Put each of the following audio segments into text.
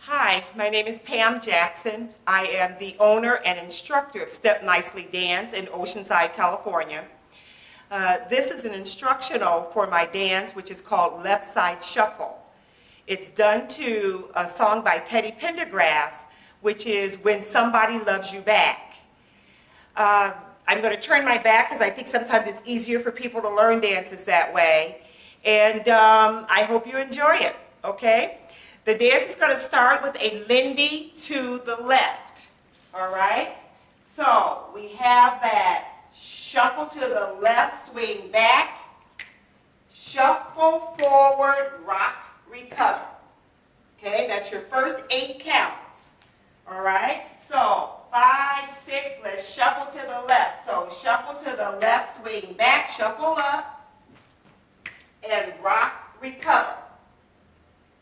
Hi, my name is Pam Jackson. I am the owner and instructor of Step Nicely Dance in Oceanside, California. Uh, this is an instructional for my dance, which is called Left Side Shuffle. It's done to a song by Teddy Pendergrass, which is When Somebody Loves You Back. Uh, I'm going to turn my back because I think sometimes it's easier for people to learn dances that way. And um, I hope you enjoy it, okay? The dance is going to start with a Lindy to the left, all right? So we have that shuffle to the left, swing back, shuffle forward, rock, recover. Okay, that's your first eight counts, all right? So five, six, let's shuffle to the left. So shuffle to the left, swing back, shuffle up, and rock, recover.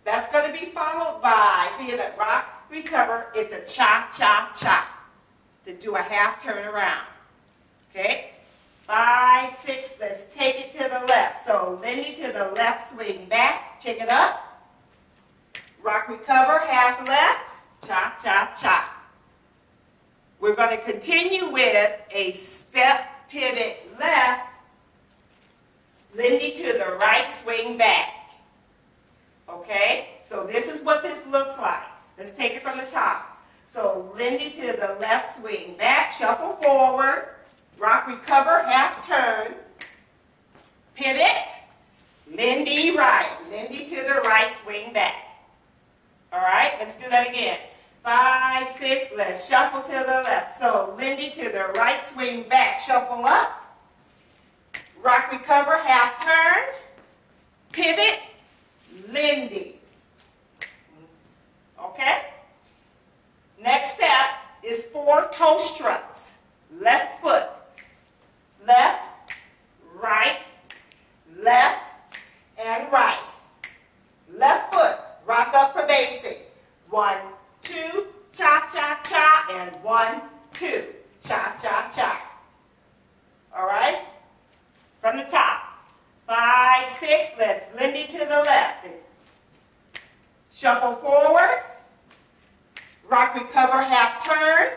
That's going to be followed by, have that rock, recover, it's a cha-cha-cha to do a half turn around. Okay? Five, six, let's take it to the left. So Lindy to the left, swing back, check it up. Rock, recover, half left, cha-cha-cha. We're going to continue with a step, pivot, left, Lindy to the right, swing back. Okay, so this is what this looks like. Let's take it from the top. So Lindy to the left, swing back, shuffle forward, rock, recover, half turn, pivot, Lindy right, Lindy to the right, swing back. All right, let's do that again. Five, six, let's shuffle to the left. So Lindy to the right, swing back, shuffle up, rock, recover, half turn, pivot, Lindy. Okay? Next step is four toe struts. Left foot, left, right, left, and right. Left foot, rock up for basic. One, two, cha-cha-cha, and one, two, cha-cha-cha. All right? From the top. Five, six, let's Lindy to the left. Shuffle forward. Rock, recover, half turn.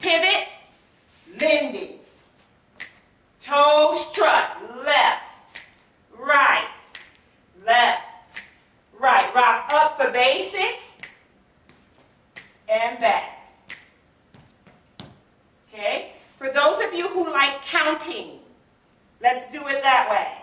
Pivot, Lindy. Toe strut, left, right, left, right. Rock up for basic and back. Okay? For those of you who like counting, let's do it that way.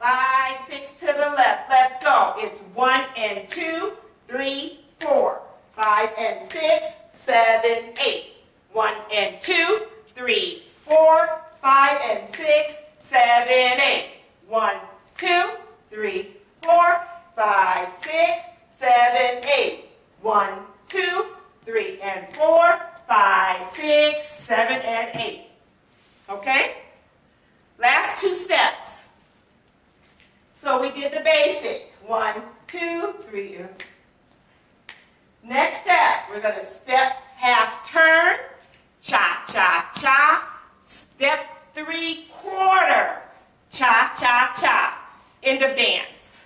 Five, six to the left. Let's go. It's one and two, three, four. Five and six, seven, eight. One and two, three, four. Five and six, seven, eight. One, two, three, four. Five, six, seven, eight. One, two, three, and four. Five, six, eight. Okay? Last two steps. So we did the basic. One, two, three. Next step, we're going to step half turn, cha-cha-cha, step three quarter, cha-cha-cha, end of dance.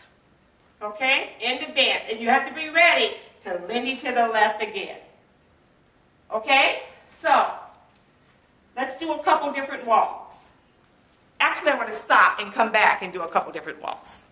Okay? End of dance. And you have to be ready to Lindy to the left again. Okay? So, let's do a couple different walls. Actually, I'm going to stop and come back and do a couple different walls.